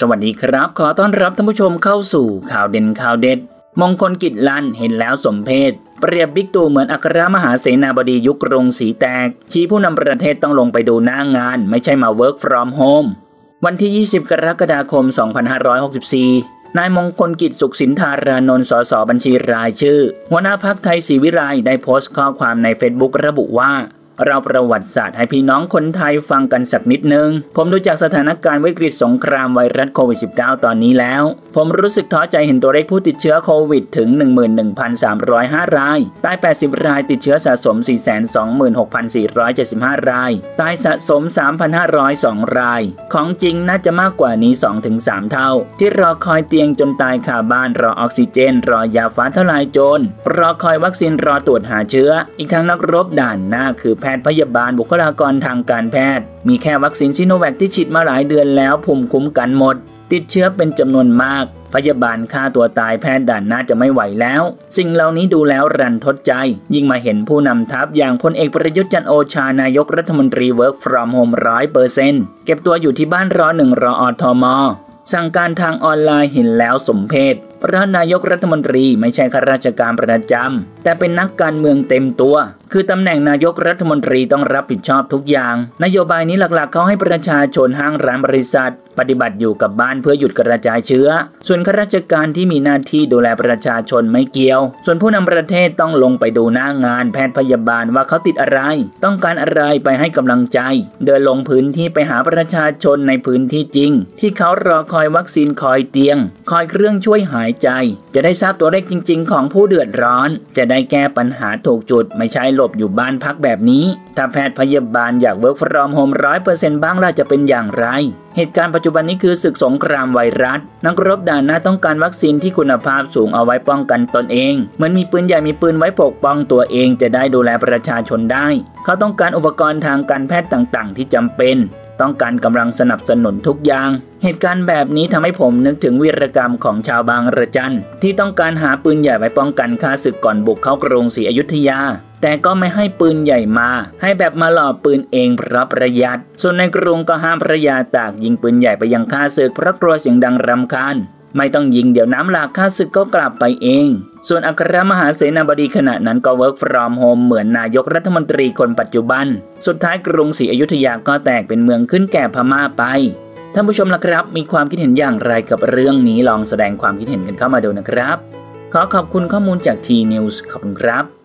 สวัสดีครับ ขอต้อนรับท่านผู้ชมเข้าสู่ข่าวเด่นข่าวเด็ด มงคลกิจลันเห็นแล้วสมเพศ เปรียบบิ๊กตู่เหมือนอัครมหาเสนาบดียุครุงสีแตก ชี้ผู้นำประเทศต้องลงไปดูหน้างาน ไม่ใช่มา work from home วันที่ 20 กรกฎาคม 2564 นายมงคลกิจสุขสินธารานนท์สสบัญชีรายชื่อ หัวหน้าพักไทยศรีวิไลได้โพสต์ข้อความในเฟซบุ๊กระบุว่า เราประวัติศาสตร์ให้พี่น้องคนไทยฟังกันสักนิดนึง ผมดูจากสถานการณ์วิกฤตสงครามไวรัสโควิด -19 ตอนนี้แล้ว ผมรู้สึกท้อใจเห็นตัวเลขผู้ติดเชื้อโควิดถึง 11,305 ราย ตาย 80 รายติดเชื้อสะสม 426,475 ราย ตายสะสม 3,502 ราย ของจริงน่าจะมากกว่านี้ 2-3 เท่า ที่รอคอยเตียงจนตายคาบ้านรอออกซิเจน รอยาฟ้าทลายโจรรอคอยวัคซีนรอตรวจหาเชื้อ อีกทั้งนักรบด่านหน้าคือแพทย์พยาบาลบุคลากรทางการแพทย์ มีแค่วัคซีนซิโนแวคที่ฉีดมาหลายเดือนแล้วภูมิคุ้มกันหมด ติดเชื้อเป็นจำนวนมาก พยาบาลฆ่าตัวตายแพทย์ด่านหน้าจะไม่ไหวแล้ว สิ่งเหล่านี้ดูแล้วรันทดใจ ยิ่งมาเห็นผู้นำทัพอย่างพลเอกประยุทธ์จันโอชานายกรัฐมนตรี Work from Home ร้อยเปอร์เซ็นต์เก็บตัวอยู่ที่บ้านรอหนึ่งรออทมสั่งการทางออนไลน์เห็นแล้วสมเพศพราะนายกรัฐมนตรีไม่ใช่ข้าราชการประจำแต่เป็นนักการเมืองเต็มตัวคือตำแหน่งนายกรัฐมนตรีต้องรับผิดชอบทุกอย่าง นโยบายนี้หลักๆ เขาให้ประชาชนห้างร้านบริษัท ปฏิบัติอยู่กับบ้านเพื่อหยุดกระจายเชื้อ ส่วนข้าราชการที่มีหน้าที่ดูแลประชาชนไม่เกี่ยว ส่วนผู้นำประเทศต้องลงไปดูหน้างานแพทย์พยาบาลว่าเขาติดอะไร ต้องการอะไรไปให้กำลังใจ เดินลงพื้นที่ไปหาประชาชนในพื้นที่จริง ที่เขารอคอยวัคซีนคอยเตียง คอยเครื่องช่วยหายใจ จะได้ทราบตัวเลขจริง ๆ ของผู้เดือดร้อน จะได้แก้ปัญหาถูกจุดไม่ใช่หลบอยู่บ้านพักแบบนี้ ถ้าแพทย์พยาบาลอยาก work from home ร้อยเปอร์เซ็นต์บ้างล่ะจะเป็นอย่างไร เหตุการณ์ปัจจุบันนี้คือศึกสงครามไวรัส นักรบด่านหน้าต้องการวัคซีนที่คุณภาพสูงเอาไว้ป้องกันตนเอง เหมือนมีปืนใหญ่มีปืนไว้ปกป้องตัวเองจะได้ดูแลประชาชนได้ เขาต้องการอุปกรณ์ทางการแพทย์ต่างๆ ที่จำเป็น ต้องการกำลังสนับสนุนทุกอย่าง เหตุการณ์แบบนี้ทำให้ผมนึกถึงวีรกรรมของชาวบางระจันที่ต้องการหาปืนใหญ่ไว้ป้องกันข้าศึกก่อนบุกเข้ากรุงศรีอยุธยา แต่ก็ไม่ให้ปืนใหญ่มา ให้แบบมาหล่อปืนเองเพราะประหยัด ส่วนในกรุงก็ห้ามพระยาตากยิงปืนใหญ่ไปยังข้าศึกเพราะกลัวเสียงดังรำคาญ ไม่ต้องยิงเดี๋ยวน้ำหลากข้าศึกก็กลับไปเอง ส่วนอัครมหาเสนาบดีขณะนั้นก็ work from home เหมือนนายกรัฐมนตรีคนปัจจุบัน สุดท้ายกรุงศรีอยุธยาก็แตกเป็นเมืองขึ้นแก่พม่าไป ท่านผู้ชมล่ะครับ มีความคิดเห็นอย่างไรกับเรื่องนี้ลองแสดงความคิดเห็นกันเข้ามาดูนะครับ ขอขอบคุณข้อมูลจากทีนิวส์ขอบคุณครับ